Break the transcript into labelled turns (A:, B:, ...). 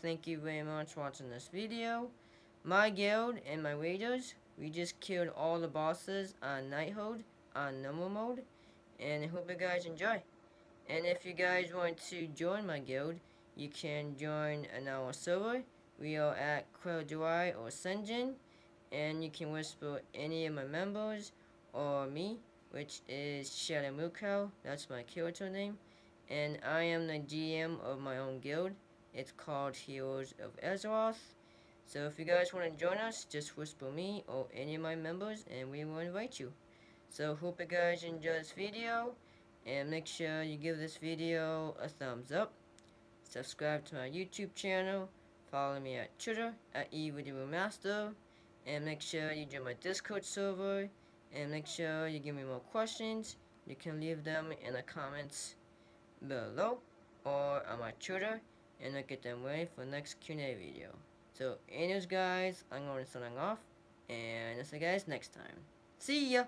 A: thank you very much for watching this video. My guild and my raiders, we just killed all the bosses on Nighthold, on normal mode, and I hope you guys enjoy. And if you guys want to join my guild, you can join in our server. We are at Quail or Sen'jin, and you can whisper any of my members or me, which is ShadowMoocow, that's my character name and I am the GM of my own guild. It's called Heroes of Azeroth. So if you guys want to join us, just whisper me or any of my members and we will invite you. So hope you guys enjoy this video and make sure you give this video a thumbs up. Subscribe to my YouTube channel. Follow me at Twitter at Master, and make sure you join my Discord server and make sure you give me more questions. You can leave them in the comments below or on my Twitter and I'll get them ready for the next Q&A video. So anyways guys, I'm going to sign off and I'll see you guys next time. See ya!